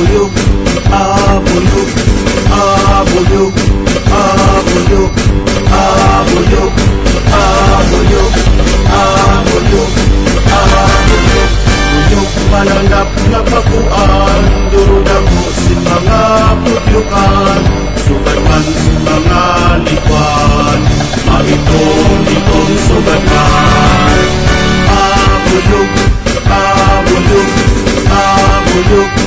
Abuyog, abuyog, abuyog, abuyog, abuyog, abuyog, abuyog, abuyog. Buyog mananap nga pakuan, duruda mo si mga putyukan, sugat man si mga likwan, maitong itong sugat man. Abuyog, abuyog, abuyog, abuyog,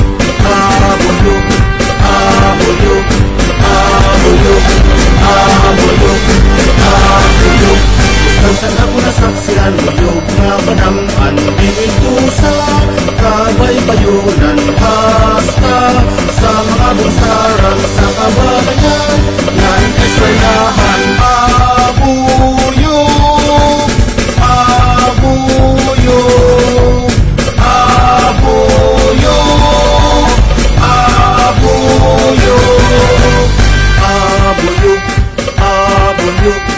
pagtutunan Basta sa mga busarang sa kabayan. Yan eskwelahan Abuyog Abuyog Abuyog Abuyog Abuyog Abuyog